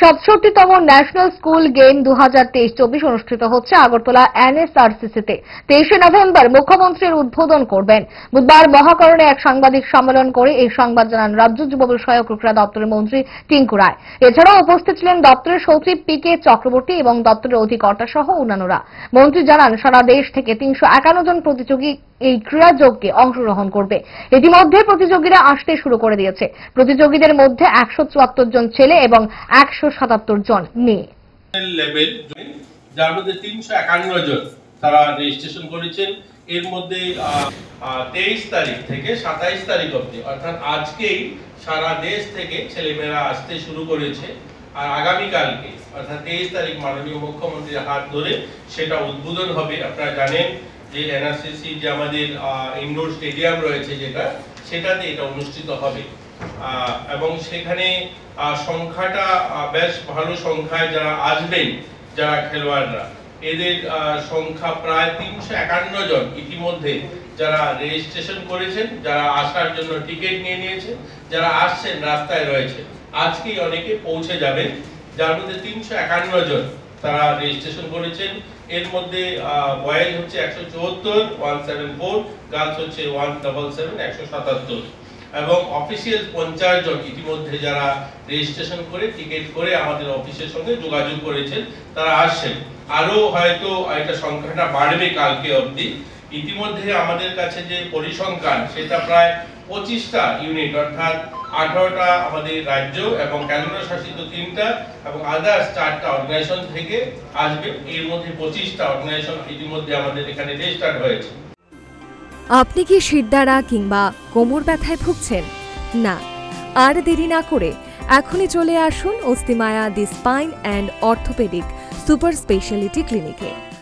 সাতষট্টিতম national school game দু হাজার অনুষ্ঠিত হচ্ছে আগরতলা এনএসআরসিসিতে। তেইশে নভেম্বর মুখ্যমন্ত্রীর উদ্বোধন করবেন। বুধবার মহাকরণে এক সাংবাদিক সম্মেলন করে এই সংবাদ জানান রাজ্য যুব বিষয়ক ক্রীড়া দপ্তরের মন্ত্রী টিঙ্কু রায়। এছাড়াও উপস্থিত ছিলেন দপ্তরের সচিব পি কে চক্রবর্তী এবং দপ্তরের অধিকর্তা সহ অন্যান্যরা। মন্ত্রী জানান, সারা দেশ থেকে তিনশো একান্ন জন প্রতিযোগী এই ক্রীড়াযজ্ঞে অংশগ্রহণ করবে। ইতিমধ্যে প্রতিযোগীরা আসতে শুরু করে দিয়েছে। প্রতিযোগীদের মধ্যে একশো চুয়াত্তর জন ছেলে এবং একশো সাতাত্তর জন মেয়ে। যার মধ্যে তিনশো একান্ন জন তারা রেজিস্ট্রেশন করেছেন। এর মধ্যে তেইশ তারিখ থেকে সাতাইশ তারিখ অবধি, অর্থাৎ আজকেই সারা দেশ থেকে ছেলেমেয়েরা আসতে শুরু করেছে। আর আগামীকালকে, অর্থাৎ তেইশ তারিখ মাননীয় মুখ্যমন্ত্রীর হাত ধরে সেটা উদ্বোধন হবে। আপনারা জানেন যে এনআরসিসি যে আমাদের ইনডোর স্টেডিয়াম রয়েছে যেটা, সেটাতে এটা অনুষ্ঠিত হবে। এবং সেখানে সংখ্যাটা বেশ ভালো সংখ্যায় যারা আসবেন, যারা খেলোয়াড়রা এদের সংখ্যা প্রায় তিনশো একান্ন জন ইতিমধ্যে যারা রেজিস্ট্রেশন করেছেন, যারা আসার জন্য টিকিট নিয়ে নিয়েছেন, যারা আসছেন, রাস্তায় রয়েছে আজকেই অনেকে পৌঁছে যাবে যার মধ্যে তিনশো একান্ন জন তারা রেজিস্ট্রেশন করেছেন। এর মধ্যে বয়েজ হচ্ছে একশো চুয়াত্তর, ওয়ান সেভেন ফোর, গার্লস হচ্ছে ওয়ান ডবল সেভেন, একশো সাতাত্তর। এবং অফিসিয়াল পঞ্চাশ জন ইতিমধ্যে যারা রেজিস্ট্রেশন করে, টিকিট করে আমাদের অফিসের সঙ্গে যোগাযোগ করেছেন, তারা আসছেন। আরও হয়তো এটা সংখ্যাটা বাড়বে কালকে অবধি। ইতিমধ্যে আমাদের কাছে যে পরিসংখ্যান, সেটা প্রায় পঁচিশটা ইউনিট, অর্থাৎ আঠারোটা আমাদের রাজ্য এবং কেন্দ্র শাসিত তিনটা এবং আদার্স চারটা অর্গানাইজেশন থেকে আসবে। এর মধ্যে পঁচিশটা অর্গানাইজেশন ইতিমধ্যে আমাদের এখানে রেজিস্টার্ড হয়েছে। আপনি কি শিরদাঁড়া কিংবা কোমর ব্যথায় ভুগছেন? না। আর দেরি না করে এখনই চলে আসুন Astimaya the spine and orthopaedic super speciality ক্লিনিকে।